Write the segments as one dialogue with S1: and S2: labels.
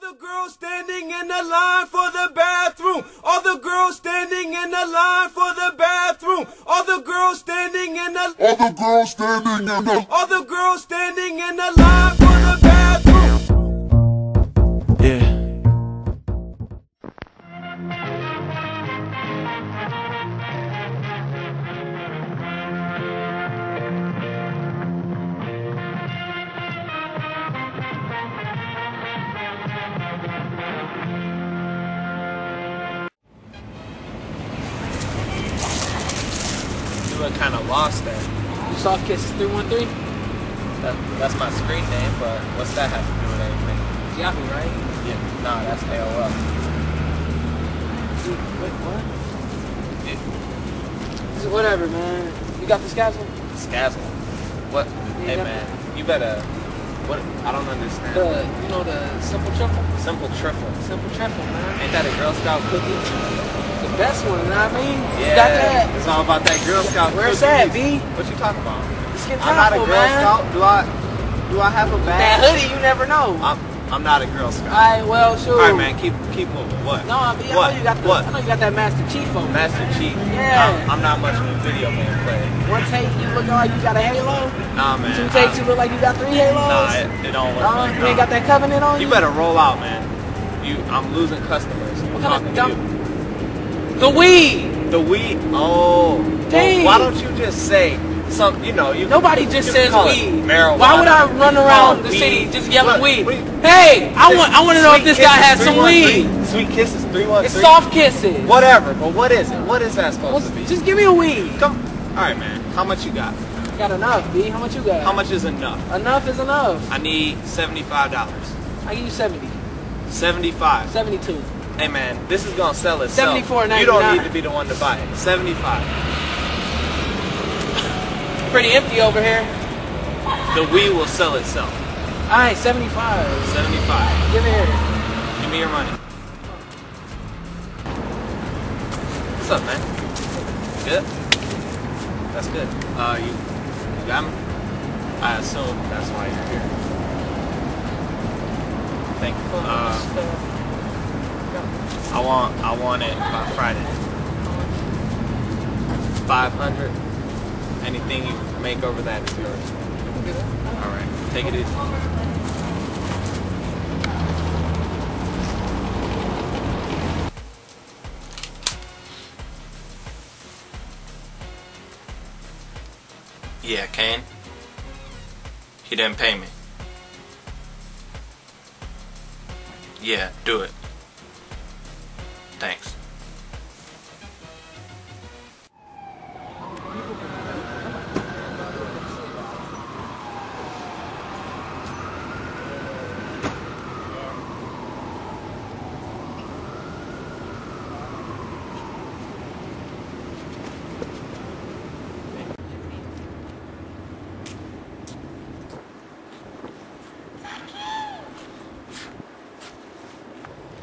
S1: the girls standing in the line for the bathroom. All the girls standing in the line for the bathroom. All the girls standing in the
S2: All the girls standing in the
S1: all the girls standing in the line
S3: Kind of lost there.
S4: Soft Kisses 313?
S3: That, that's my screen name, but what's that have to do with anything?
S4: Yahoo, right?
S3: Yeah, nah, that's AOL.
S4: Wait, what? So whatever, man. You got the Scazzle?
S3: Scazzle. What? Hey man, you better. What? I don't understand.
S4: The, you know, the Simple Truffle?
S3: Simple trifle.
S4: Simple Truffle, man.
S3: Ain't that a Girl Scout cookie?
S4: The best one, you know what I mean?
S3: Yeah.
S4: You got that?
S3: It's all about that Girl Scout
S4: Where's that, B?
S3: What you talking about? I'm not a Girl
S4: man.
S3: Scout. Do I? Do I have a
S4: That hoodie, you never know.
S3: I'm. I'm not a Girl Scout.
S4: Alright, well, sure.
S3: All right, man. Keep keep moving. What?
S4: No, I, mean, I
S3: What?
S4: know you got the,
S3: What?
S4: I know you got that Master Chief on.
S3: Master Chief.
S4: Yeah.
S3: I'm, I'm not much of a video game player.
S4: One take, you looking like you got a halo.
S3: Nah, man.
S4: Two takes,
S3: I-
S4: you look like you got three halos.
S3: Nah, it, it don't work.
S4: Uh,
S3: like
S4: you ain't got that covenant on you.
S3: You better roll out, man. You, I'm losing customers. I'm
S4: What
S3: talking
S4: kind
S3: to
S4: of
S3: you.
S4: The weed.
S3: The weed. Oh.
S4: Dang.
S3: Well, why don't you just say some? You know, you.
S4: Nobody just
S3: you
S4: says weed.
S3: Marijuana.
S4: Why would I run around the
S3: weed.
S4: city just yelling
S3: Look,
S4: weed?
S3: we-
S4: Hey, I want I want to know if this guy has some
S3: 313.
S4: weed.
S3: Sweet kisses, three one
S4: It's soft kisses.
S3: Whatever, but what is it? What is that supposed
S4: Well,
S3: to be?
S4: just give me a weed.
S3: Come. All right, man. How much you got?
S4: Got enough, B. How much you got?
S3: How much is enough?
S4: Enough is enough.
S3: I need seventy-five dollars.
S4: I give you 70.
S3: Seventy-five.
S4: 72.
S3: Hey man, this is gonna sell itself.
S4: $74.99.
S3: You don't need to be the one to buy it. Seventy-five.
S4: Pretty empty over here.
S3: The weed will sell itself.
S4: Alright, 75.
S3: Seventy-five.
S4: Give it here.
S3: Give me your money. What's up, man? Good. That's good. Uh, you, you got me. I assume that's why you're here. Thank you. Uh, I want, I want it by Friday. Five hundred. Anything you make over that is yours. All right. Take it easy.
S5: Yeah, Caine. He didn't pay me. Yeah, do it. Thanks.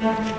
S2: All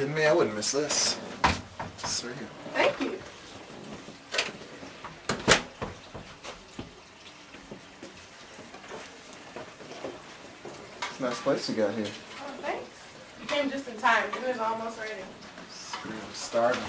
S6: Kidding me? I wouldn't miss this. Sweet.
S1: Thank you.
S6: It's a nice place you got here.
S1: Oh, thanks. You came just in time. Dinner's almost ready.
S6: Screw, I'm starving.